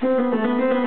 Música